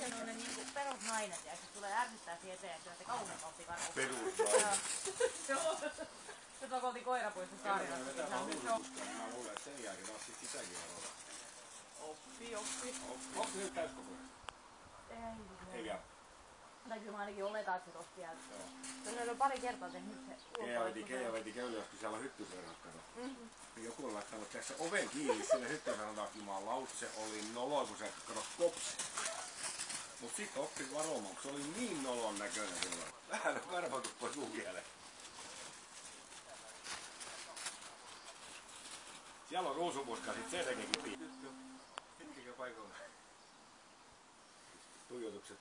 semmonen niinku perusnainen, ja se tulee ärsyttää siihen eteen, että se kauneampi karhu. Perusnainen. Joo. Se pakolti koirapuista saarilla. Mä luulen, että sen jälkeen taas sit sitäkin varoa. Oppi, oppi. Onko se nyt täyskokoinen? Ei. Ei vielä. Tai kyllä mä ainakin oletan, että se vielä. Joo. Se on pari kertaa tehnyt se Keija veti, Keija veti köyliä, kun siellä on kato. Joku laittanut tässä oven kiinni sinne hyttyserran takia. Jumalauta, se oli nolo, kun se kato kopsi. Mut sit oppi varomaan, kun se oli niin nolon näköinen silloin. Vähän pois mun kieleen. Siellä on ruusupuska, sit se tekeekin piippi. Hetkikö paikalla? Tuijotukset.